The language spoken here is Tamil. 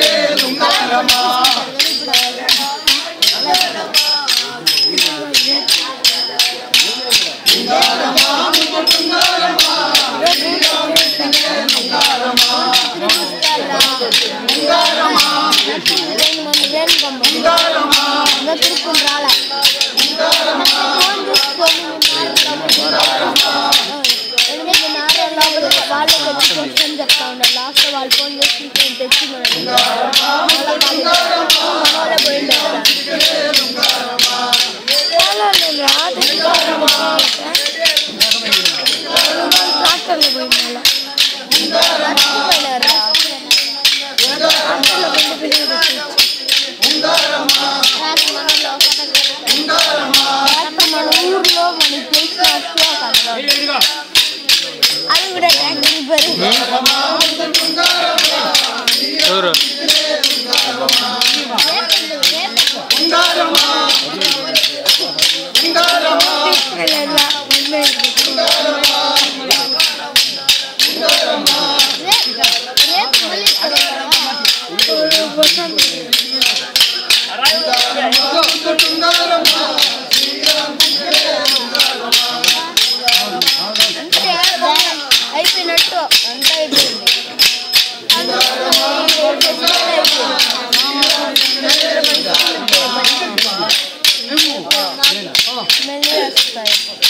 மேலும் நலமா I'll phone you అది కూడా tractor Go. Men lösa jag på.